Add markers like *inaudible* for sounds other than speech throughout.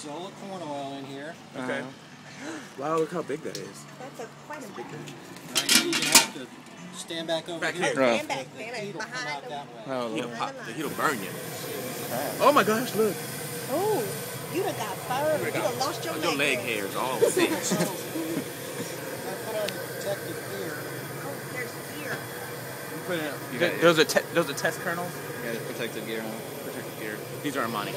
Zola corn oil in here. Okay. Uh-huh. Wow, look how big that is. That's a quite a big one. Now you're have to stand back over Back here. here. Stand back The there, heat behind the. that way. Oh, He'll pop. He'll burn you. Oh my gosh! Look. Oh, you done got burned. You done lost your, Your leg hairs all singed. Now put on your protective gear. Oh, there's gear. You got, Those are those are test kernels. Yeah, got protective gear on. Protective gear. These are Armani.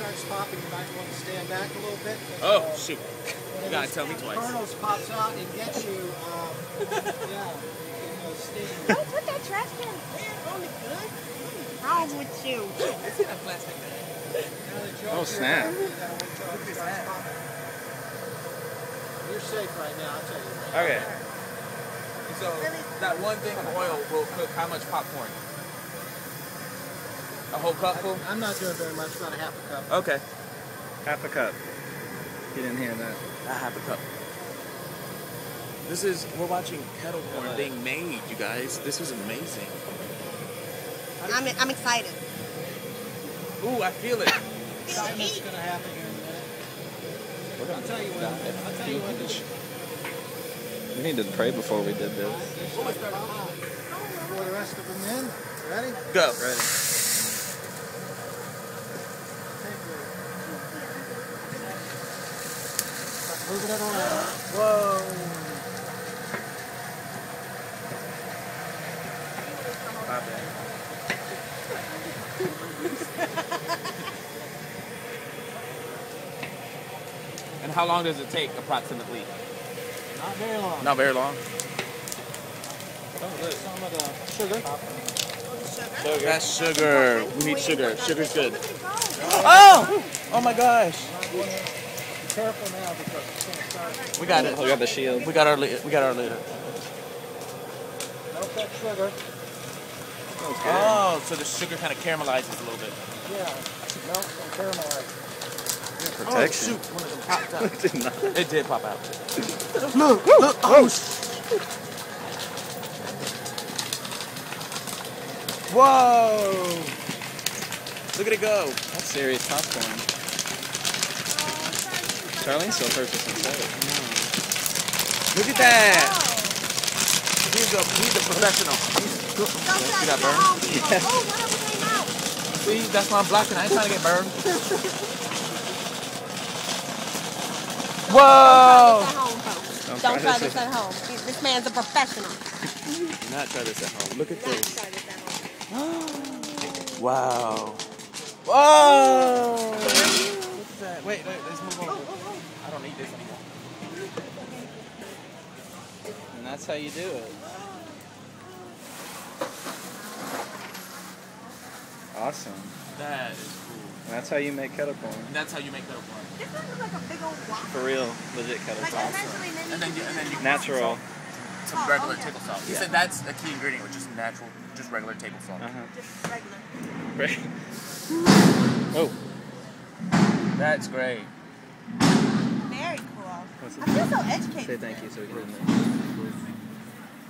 When it starts popping, you might want to stand back a little bit. 'cause, Oh uh, shoot! when You it gotta is- tell me when twice. Kernels pops out and gets you. Um, *laughs* yeah, you know, sting. Don't put that trash can there on the gun. What's wrong with you? Now that you're Oh, snap. you gotta wait till it starts popping. You're safe right now, I'll tell you. that. Okay. So that one thing of oil will cook how much popcorn? A whole cupful? I'm not doing very much, about a half a cup. Okay. Half a cup. Get in here hear that. I have a cup. This is we're watching kettle corn being made, you guys. This is amazing. I'm, I'm excited. Ooh, I feel it. Excitement's gonna happen here in a minute. I'll tell you what. I'll tell you what. We needed to pray before we did this. Pour the rest of them in. Ready? Go. Ready. Moving it around. Whoa. And how long does it take approximately? Not very long. Not very long. Some of the sugar. That's sugar. We need sugar. Sugar's good. Look at it go. Oh! Oh my gosh. Be careful now because it's gonna start. We got it. We got the shield. We got our li- we got our leader. Melt that sugar. Oh, so the sugar kind of caramelizes a little bit. Yeah. Melt and caramelize. Oh, protection. Oh, shoot. One of them popped out. *laughs* it Did not. It did pop out. Look, look. Oh, Whoa! Look at it go. That's serious popcorn. Charlene's still purchasing soda. Look at that. He's a he's a professional. Don't try You to got go burned? home, people. Oh, one of them came out. See, that's why I'm blocking. I ain't trying to get burned. *laughs* Whoa! At home, folks. Don't Don't try try this this at home. This this man's a professional. Do *laughs* not try this at home. Look at Not this. try this at home. *gasps* Wow. Whoa! What's that? Wait, wait, let's move over. I don't need this anymore. And that's how you do it. Awesome. That is cool. And that's how you make kettle corn. And that's how you make kettle corn. This one looks like a big old waffle. For real, legit kettle Like corn. essentially, then you And then you, and then you Natural. some Oh, regular okay. table salt. He Yeah. said that's a key ingredient, which is natural, just regular table salt. Uh-huh. Just regular. Right. *laughs* Oh, That's great. Very I feel so say thank you so we can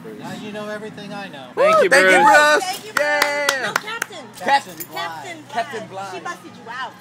Bruce. Now you know everything I know. Thank you, Bruce. Thank you, Bruce. Bruce. Thank you, Yeah. No, Captain. Captain Blithe. Captain. Captain Blithe. She Blithe. busted you out.